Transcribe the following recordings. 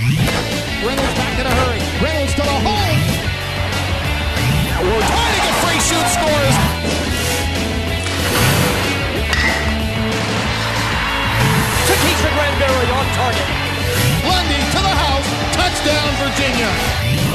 Reynolds back in a hurry. Reynolds to the hole. We're trying to get free shoot scores. Takesha Granberry on target. Lundy to the house. Touchdown, Virginia.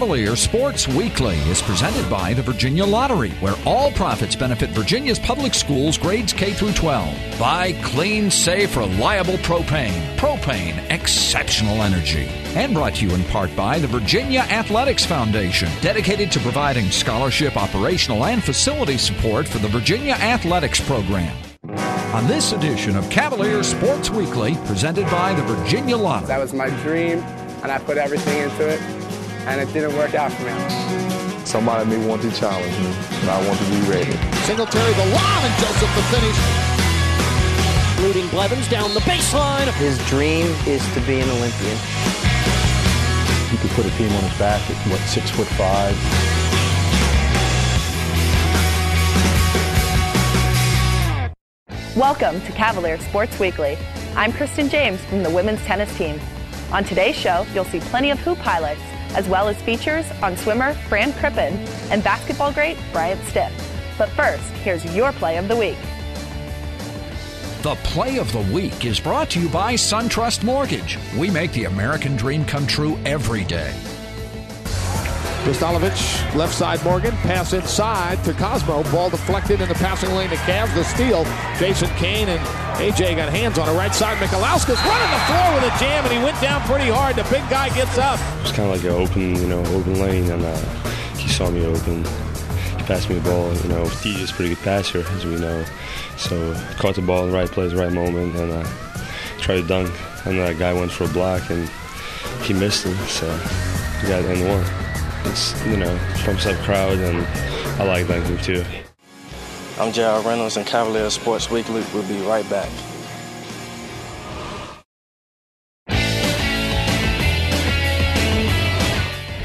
Cavalier Sports Weekly is presented by the Virginia Lottery, where all profits benefit Virginia's public schools grades K through 12. Buy clean, safe, reliable propane. Propane, exceptional energy. And brought to you in part by the Virginia Athletics Foundation, dedicated to providing scholarship, operational, and facility support for the Virginia Athletics Program. On this edition of Cavalier Sports Weekly, presented by the Virginia Lottery. That was my dream, and I put everything into it, and it didn't work out for me. Somebody may want to challenge me, and I want to be ready. Singletary the lob and Joseph the finish. Looting Blevins down the baseline. His dream is to be an Olympian. He could put a team on his back at what six foot five. Welcome to Cavalier Sports Weekly. I'm Kristen James from the women's tennis team. On today's show, you'll see plenty of hoop highlights, as well as features on swimmer Fran Crippen and basketball great Bryant Stith. But first, here's your play of the week. The play of the week is brought to you by SunTrust Mortgage. We make the American dream come true every day. Kristalovich, left side Morgan, pass inside to Cosmo. Ball deflected in the passing lane to Cavs. The steal. Jason Cain and AJ got hands on the right side. Mikalauskas running the floor with a jam, and he went down pretty hard. The big guy gets up. It's kind of like an open, you know, open lane, and uh, he saw me open. He passed me the ball. You know, DJ's a pretty good passer, as we know. So caught the ball in the right place, right moment, and uh, tried to dunk. And that guy went for a block, and he missed him. So got end one. It's you know, pumps up crowd, and I like dunking too. I'm J.R. Reynolds, and Cavalier Sports Weekly will be right back.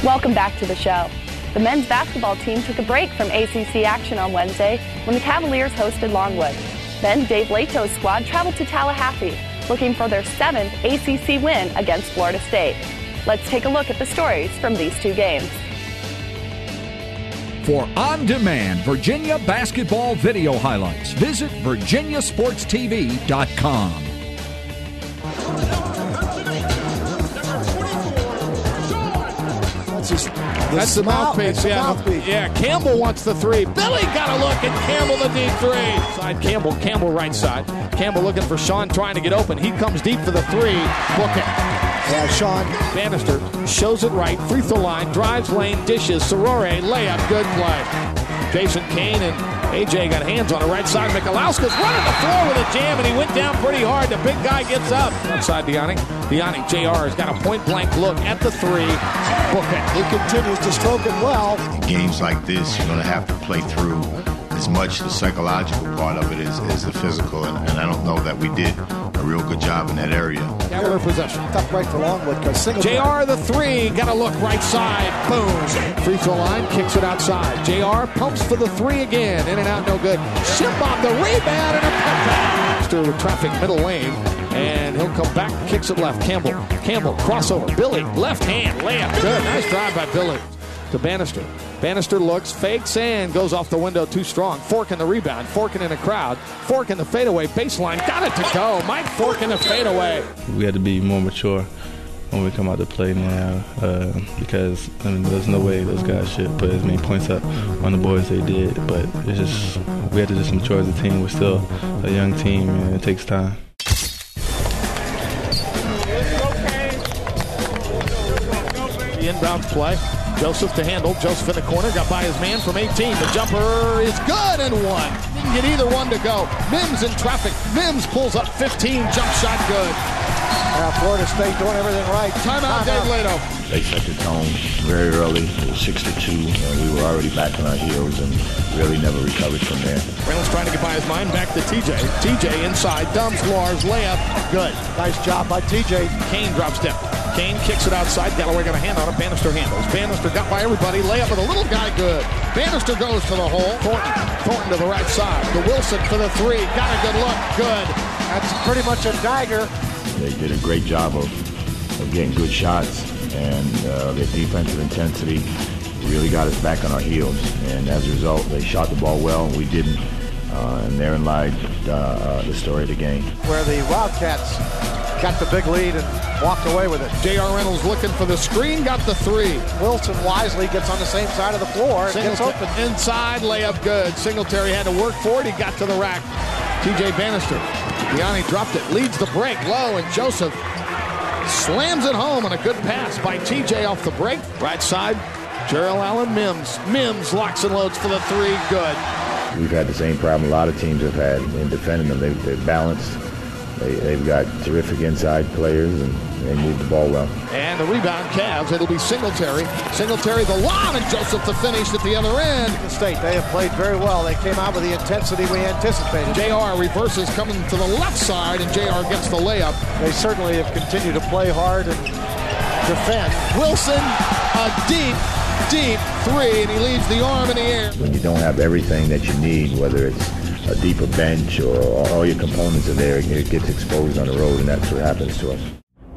Welcome back to the show. The men's basketball team took a break from ACC action on Wednesday when the Cavaliers hosted Longwood. Then Dave Leitao's squad traveled to Tallahassee, looking for their seventh ACC win against Florida State. Let's take a look at the stories from these two games. For on demand Virginia basketball video highlights, visit virginiasportstv.com. That's, his, that's the mouthpiece. the Yeah, mouthpiece. yeah. Campbell wants the three. Billy got a look, and Campbell the deep three. Side Campbell, Campbell right side. Campbell looking for Sean, trying to get open. He comes deep for the three. Book it. Yeah, Sean. Bannister shows it right. Free throw line, drives lane, dishes. Sorore layup, good play. Jason Cain and AJ got hands on the right side. Mikalauskas running the floor with a jam, and he went down pretty hard. The big guy gets up. Outside Deonik. Deonik, JR has got a point blank look at the three. Book it. He continues to stroke it well. in games like this, you're going to have to play through as much the psychological part of it as, as the physical, and, and I don't know that we did a real good job in that area. Cavalier possession. Tough break for Longwood because single. JR the three, got a look right side, boom. Free throw line, kicks it outside. JR pumps for the three again, in and out, no good. Shimbob the rebound and a putback. Still with traffic middle lane, and he'll come back, kicks it left. Campbell, Campbell crossover. Billy left hand layup, good, nice drive by Billy to Bannister. Bannister looks, fakes, and goes off the window too strong. Fork in the rebound, forking in the crowd, fork in the fadeaway baseline, got it to go. Mike Fork in the fadeaway. We had to be more mature when we come out to play now uh, because I mean, there's no way those guys should put as many points up on the boys they did. But it's just we had to just mature as a team. We're still a young team, and it takes time. The inbound play. Joseph to handle. Joseph in the corner. Got by his man from 18. The jumper is good and one. Didn't get either one to go. Mims in traffic. Mims pulls up 15. Jump shot good. Uh, Florida State doing everything right. Timeout, Dave Leitao. They set the tone very early. It was six to two. Uh, we were already back on our heels and really never recovered from there. Reynolds trying to get by his mind. Back to TJ. TJ inside. Dumps Lars. Layup. Good. Nice job by TJ. Cain drop step. Cain kicks it outside. Galloway got a hand on it. Bannister handles. Bannister got by everybody. Layup with a little guy good. Bannister goes to the hole. Thornton. Thornton to the right side. The Wilson for the three. Got a good look. Good. That's pretty much a dagger. They did a great job of, of getting good shots, and uh, their defensive intensity really got us back on our heels. And as a result, they shot the ball well, and we didn't. Uh, and therein lied uh, uh, the story of the game. Where the Wildcats got the big lead and walked away with it. J.R. Reynolds looking for the screen, got the three. Wilson wisely gets on the same side of the floor and gets open. Inside, layup good. Singletary had to work for it. He got to the rack. T.J. Bannister. Gianni dropped it, leads the break low, and Joseph slams it home on a good pass by T.J. off the break. Right side, Gerald Allen Mims. Mims locks and loads for the three. Good. We've had the same problem a lot of teams have had in defending them. They've, they're balanced. They, they've got terrific inside players, and they move the ball well. And the rebound Cavs. It'll be Singletary. Singletary the lob, and Joseph the finish at the other end. The state, they have played very well. They came out with the intensity we anticipated. JR reverses coming to the left side, and JR gets the layup. They certainly have continued to play hard and defend. Wilson, a deep, deep three, and he leaves the arm in the air. When you don't have everything that you need, whether it's a deeper bench or all your components are there, and it gets exposed on the road, and that's what happens to us.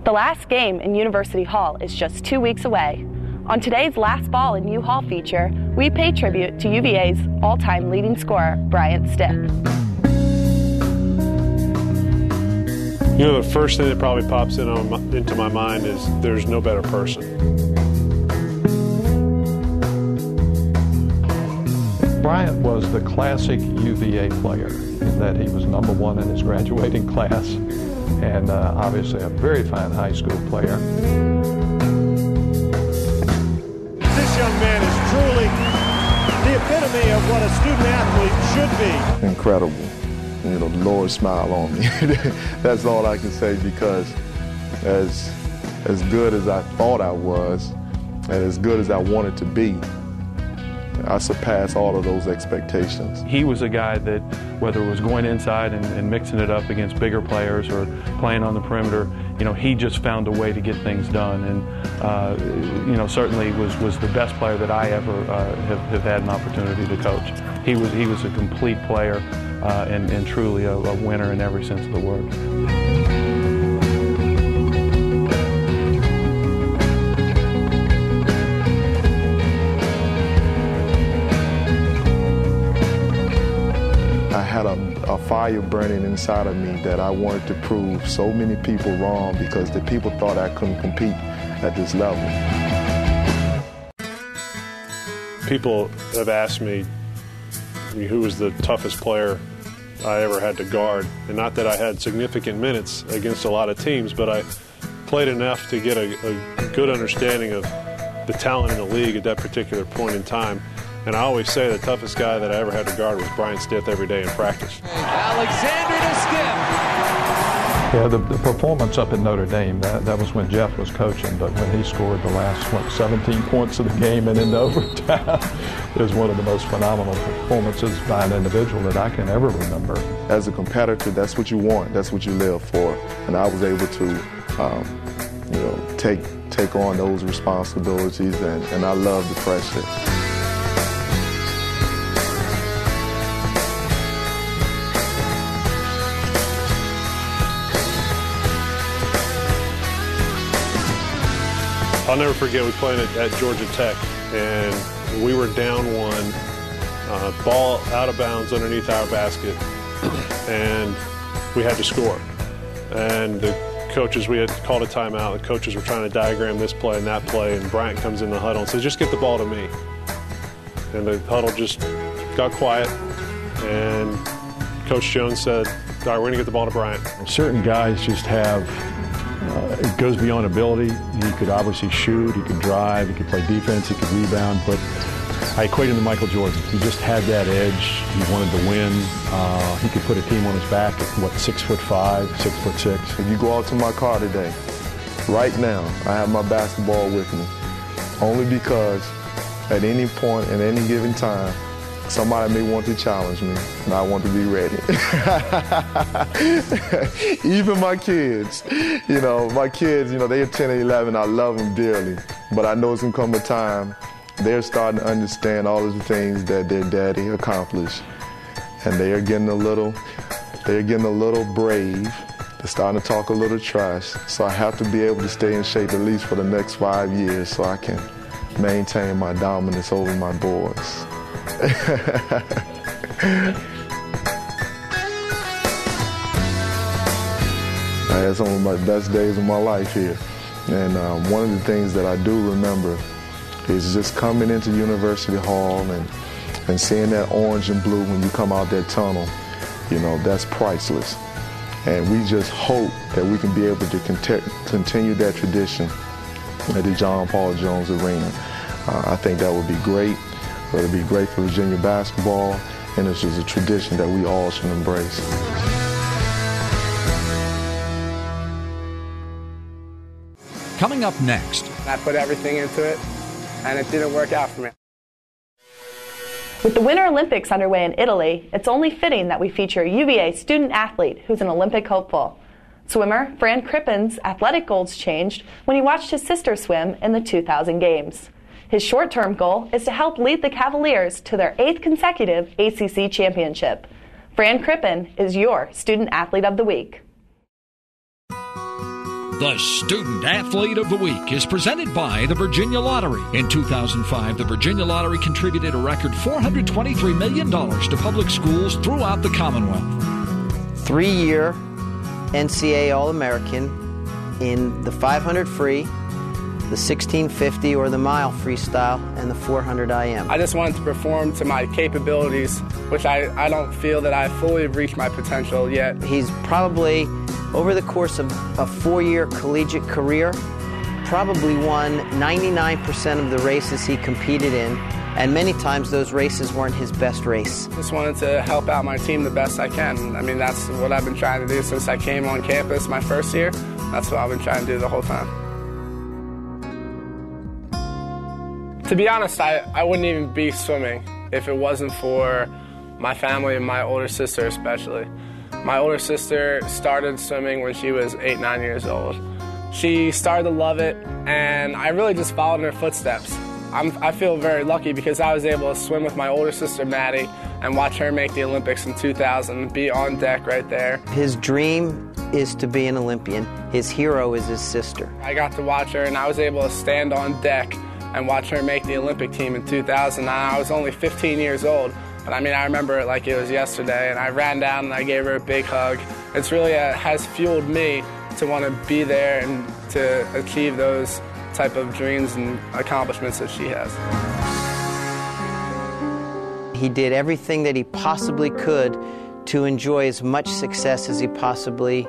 The last game in University Hall is just two weeks away. On today's Last Ball in U Hall feature, we pay tribute to UVA's all time leading scorer, Bryant Stith. You know, the first thing that probably pops in my, into my mind is there's no better person. Bryant was the classic UVA player in that he was number one in his graduating class and uh, obviously a very fine high school player. This young man is truly the epitome of what a student athlete should be. Incredible. You know, the Lord smiled on me. That's all I can say because as as good as I thought I was and as good as I wanted to be, I surpassed all of those expectations. He was a guy that, whether it was going inside and, and, mixing it up against bigger players or playing on the perimeter, you know, he just found a way to get things done. And, uh, you know, certainly was, was the best player that I ever uh, have, have, had an opportunity to coach. He was, he was a complete player uh, and, and, truly a, a winner in every sense of the word. A, fire burning inside of me that I wanted to prove so many people wrong because the people thought I couldn't compete at this level. People have asked me who was the toughest player I ever had to guard. And not that I had significant minutes against a lot of teams, but I played enough to get a, a good understanding of the talent in the league at that particular point in time. And I always say the toughest guy that I ever had to guard was Brian Stith every day in practice. Alexander to Stith. Yeah, the, the, performance up at Notre Dame, that, that was when Jeff was coaching, but when he scored the last, what, 17 points of the game and into overtime is one of the most phenomenal performances by an individual that I can ever remember. As a competitor, that's what you want, that's what you live for. And I was able to, um, you know, take, take on those responsibilities, and, and I love the pressure. I'll never forget we played at, at Georgia Tech, and we were down one, uh, ball out of bounds underneath our basket, and we had to score. And the coaches, we had called a timeout. The coaches were trying to diagram this play and that play, and Bryant comes in the huddle and says, "Just get the ball to me." And the huddle just got quiet, and Coach Jones said, "All right, we're going to get the ball to Bryant." Certain guys just have uh, it goes beyond ability. He could obviously shoot, he could drive, he could play defense, he could rebound, but I equate him to Michael Jordan. He just had that edge. He wanted to win. Uh, he could put a team on his back at, what, six foot five, six foot six. If you go out to my car today, right now, I have my basketball with me, only because at any point, at any given time, somebody may want to challenge me, and I want to be ready. Even my kids, you know, my kids, you know, they're 10 and 11. I love them dearly, but I know it's gonna come a time they're starting to understand all of the things that their daddy accomplished, and they are getting a little, they're getting a little brave. They're starting to talk a little trash. So I have to be able to stay in shape at least for the next five years so I can maintain my dominance over my boys. I had some of my best days of my life here. And um, one of the things that I do remember is just coming into University Hall and, and seeing that orange and blue when you come out that tunnel. You know, that's priceless. And we just hope that we can be able to continue that tradition at the John Paul Jones Arena. Uh, I think that would be great. It would be great for Virginia basketball, and it's just a tradition that we all should embrace. Coming up next. I put everything into it, and it didn't work out for me. With the Winter Olympics underway in Italy, it's only fitting that we feature a UVA student athlete who's an Olympic hopeful. Swimmer Fran Crippen's athletic goals changed when he watched his sister swim in the 2000 Games. His short term goal is to help lead the Cavaliers to their eighth consecutive ACC championship. Fran Crippen is your Student Athlete of the Week. The Student Athlete of the Week is presented by the Virginia Lottery. In 2005, the Virginia Lottery contributed a record $423 million to public schools throughout the Commonwealth. Three year NCAA All American in the 500 free, the 1650 or the mile freestyle, and the 400 IM. I just wanted to perform to my capabilities, which I, I don't feel that I fully have reached my potential yet. He's probably over the course of a four year collegiate career, probably won 99% of the races he competed in, and many times those races weren't his best race. Just wanted to help out my team the best I can. I mean, that's what I've been trying to do since I came on campus my first year. That's what I've been trying to do the whole time. To be honest, I, I wouldn't even be swimming if it wasn't for my family and my older sister, especially. My older sister started swimming when she was eight, nine years old. She started to love it, and I really just followed in her footsteps. I'm, i feel very lucky because I was able to swim with my older sister Maddie and watch her make the Olympics in 2000, be on deck right there. His dream is to be an Olympian. His hero is his sister. I got to watch her, and I was able to stand on deck and watch her make the Olympic team in 2000. I was only 15 years old. But I mean, I remember it like it was yesterday, and I ran down and I gave her a big hug. It's really uh, has fueled me to want to be there and to achieve those type of dreams and accomplishments that she has. He did everything that he possibly could to enjoy as much success as he possibly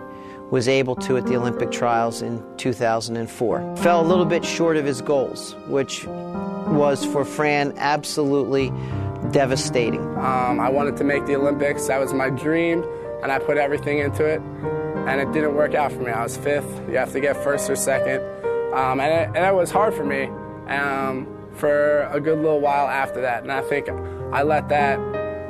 was able to at the Olympic trials in 2004. Fell a little bit short of his goals, which was for Fran absolutely devastating. Um, I wanted to make the Olympics. That was my dream, and I put everything into it. And it didn't work out for me. I was fifth. You have to get first or second. Um, and, it, and, it, was hard for me um, for a good little while after that. And I think I let that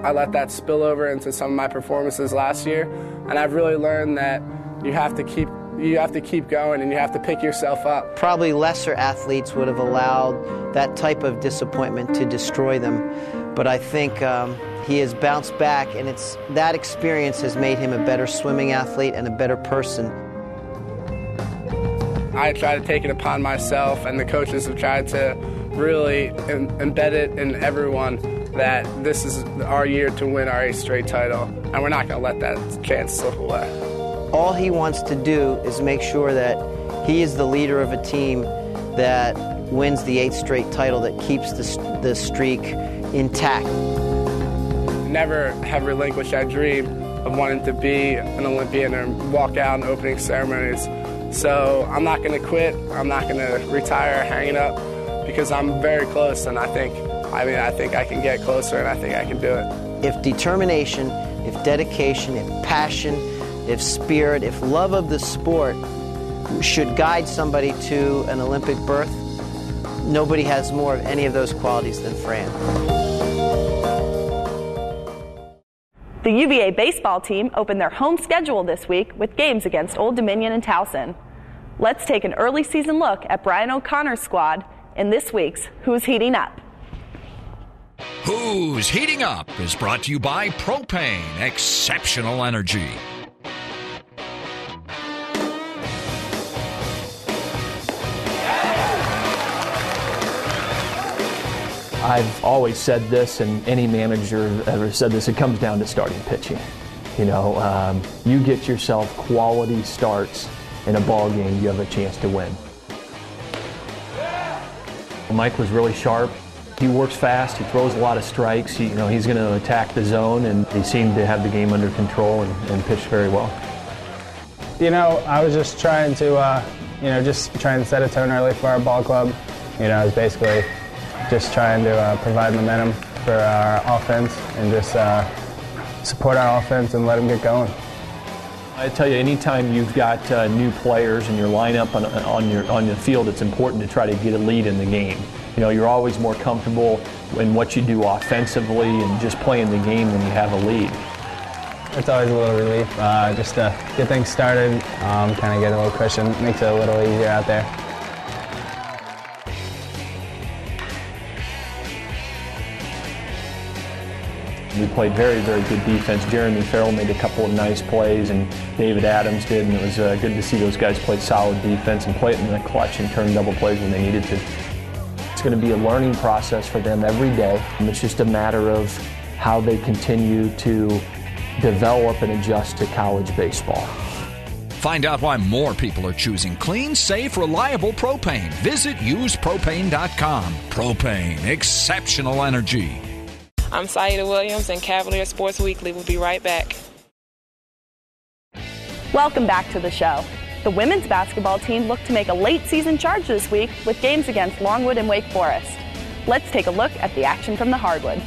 I let that spill over into some of my performances last year. And I've really learned that you have to keep you have to keep going and you have to pick yourself up. Probably lesser athletes would have allowed that type of disappointment to destroy them. But I think um, he has bounced back, and it's that experience has made him a better swimming athlete and a better person. I try to take it upon myself, and the coaches have tried to really embed it in everyone that this is our year to win our eighth straight title, and we're not going to let that chance slip away. All he wants to do is make sure that he is the leader of a team that wins the eighth straight title, that keeps the, the streak intact. Never have relinquished that dream of wanting to be an Olympian and walk out in opening ceremonies. So I'm not going to quit. I'm not going to retire hanging up because I'm very close, and I think, I mean, I think I can get closer, and I think I can do it. If determination, if dedication, if passion, if spirit, if love of the sport should guide somebody to an Olympic berth, nobody has more of any of those qualities than Fran. The UVA baseball team opened their home schedule this week with games against Old Dominion and Towson. Let's take an early season look at Brian O'Connor's squad in this week's Who's Heating Up. Who's Heating Up is brought to you by Propane Exceptional Energy. I've always said this, and any manager ever said this, it comes down to starting pitching. You know, um, you get yourself quality starts in a ball game, you have a chance to win. Mike was really sharp. He works fast. He throws a lot of strikes. He, you know, he's going to attack the zone, and he seemed to have the game under control and, and pitched very well. You know, I was just trying to, uh, you know, just trying to set a tone early for our ball club. You know, I was basically just trying to uh, provide momentum for our offense and just uh, support our offense and let them get going. I tell you, anytime you've got uh, new players in your lineup on, on your on the field, it's important to try to get a lead in the game. You know, you're always more comfortable in what you do offensively and just playing the game when you have a lead. It's always a little relief uh, just to get things started, um, kind of get a little cushion, makes it a little easier out there. We played very, very good defense. Jeremy Farrell made a couple of nice plays, and David Adams did, and it was uh, good to see those guys play solid defense and play it in the clutch and turn double plays when they needed to. It's going to be a learning process for them every day, and it's just a matter of how they continue to develop and adjust to college baseball. Find out why more people are choosing clean, safe, reliable propane. Visit usepropane.com. Propane, exceptional energy. I'm Saida Williams, and Cavalier Sports Weekly will be right back. Welcome back to the show. The women's basketball team looked to make a late season charge this week with games against Longwood and Wake Forest. Let's take a look at the action from the hardwood.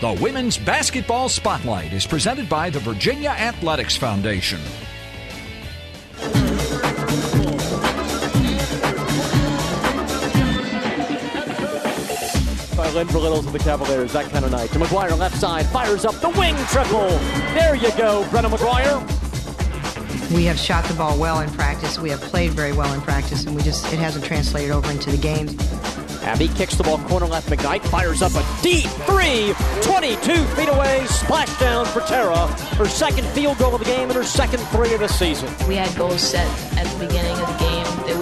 The Women's Basketball Spotlight is presented by the Virginia Athletics Foundation. Lynn for Littles of the Cavaliers, that kind of night. To McGuire, left side, fires up the wing triple. There you go, Brenna McGuire. We have shot the ball well in practice. We have played very well in practice, and we just it hasn't translated over into the games. Abby kicks the ball corner left. McKnight fires up a deep three, 22 feet away, splashdown for Tara. Her second field goal of the game and her second three of the season. We had goals set at the beginning of the game that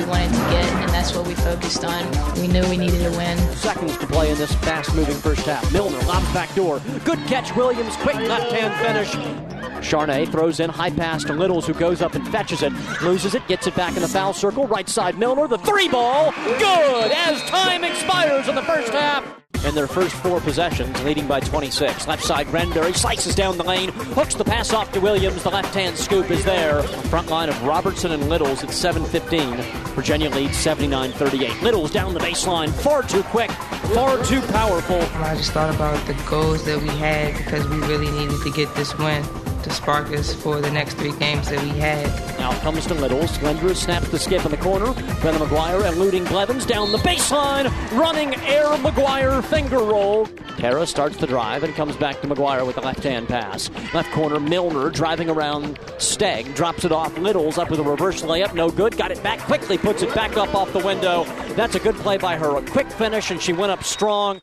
we wanted to get, and that's what we focused on. We knew we needed to win. Seconds to play in this fast-moving first half. Milner lobs back door. Good catch, Williams. Quick left-hand finish. Sharnee throws in high pass to Littles, who goes up and fetches it, loses it, gets it back in the foul circle. Right side, Milner, the three ball, good as time expires in the first half. In their first four possessions, leading by 26. Left side, Granberry slices down the lane, hooks the pass off to Williams. The left-hand scoop is there. Front line of Robertson and Littles at 7:15. Virginia leads 79-38. Littles down the baseline, far too quick, far too powerful. I just thought about the goals that we had because we really needed to get this win to spark us for the next three games that we had. Now comes to Littles. Glendrew snaps the skip in the corner. Brenna McGuire eluding Blevins down the baseline. Running air McGuire finger roll. Tara starts the drive and comes back to McGuire with a left hand pass. Left corner, Milner driving around Stegg. Drops it off. Littles up with a reverse layup. No good. Got it back quickly. Puts it back up off the window. That's a good play by her. A quick finish, and she went up strong.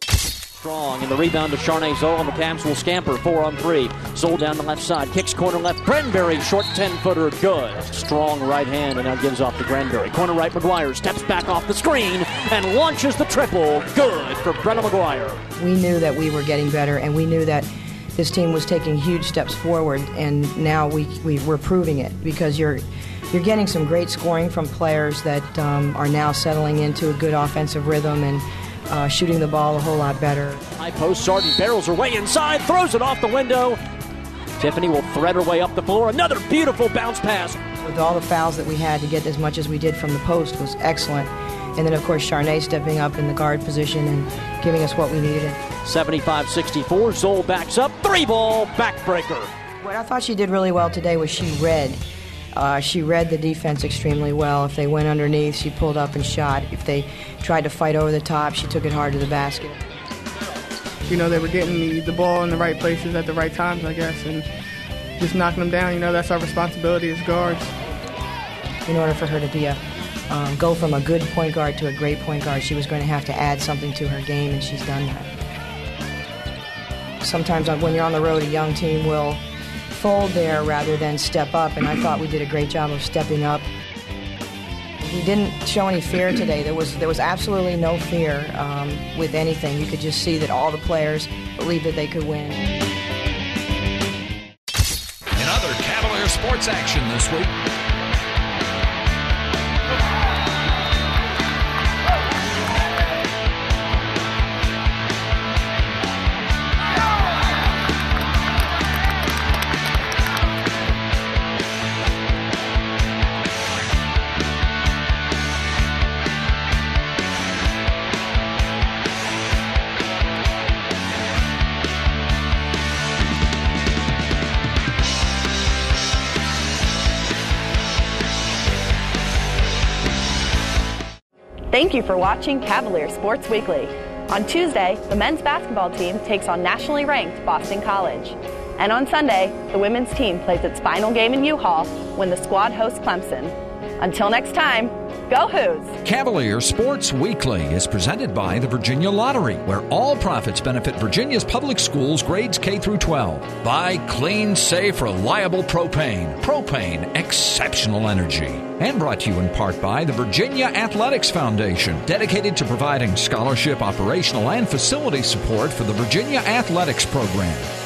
Strong, and the rebound to Sharnee Zoll, and the Cavs will scamper four on three. Zoll down the left side, kicks corner left. Granberry, short 10 footer, good. Strong right hand, and now gives off to Granberry. Corner right, McGuire steps back off the screen and launches the triple. Good for Brenna McGuire. We knew that we were getting better, and we knew that this team was taking huge steps forward, and now we, we we're proving it because you're you're getting some great scoring from players that um, are now settling into a good offensive rhythm and uh, shooting the ball a whole lot better. High post, Sargent barrels her way inside, throws it off the window. Tiffany will thread her way up the floor. Another beautiful bounce pass. With all the fouls that we had to get as much as we did from the post was excellent. And then, of course, Sharnee stepping up in the guard position and giving us what we needed. 75 64. Zoll backs up. Three ball backbreaker. What I thought she did really well today was she read. Uh, she read the defense extremely well. If they went underneath, she pulled up and shot. If they tried to fight over the top, she took it hard to the basket. you know, they were getting the, the ball in the right places at the right times, I guess, and just knocking them down. You know, that's our responsibility as guards. In order for her to be a um, go from a good point guard to a great point guard, she was going to have to add something to her game, and she's done that. Sometimes when you're on the road, a young team will fold there rather than step up, and I thought we did a great job of stepping up. We didn't show any fear today. There was there was absolutely no fear um, with anything. You could just see that all the players believed that they could win. In other Cavalier sports action this week. Thank you for watching Cavalier Sports Weekly. On Tuesday, the men's basketball team takes on nationally ranked Boston College. And on Sunday, the women's team plays its final game in U Hall when the squad hosts Clemson. Until next time, go Hoos! Cavalier Sports Weekly is presented by the Virginia Lottery, where all profits benefit Virginia's public schools grades K through 12. Buy clean, safe, reliable propane. Propane, exceptional energy. And brought to you in part by the Virginia Athletics Foundation, dedicated to providing scholarship, operational, and facility support for the Virginia Athletics Program.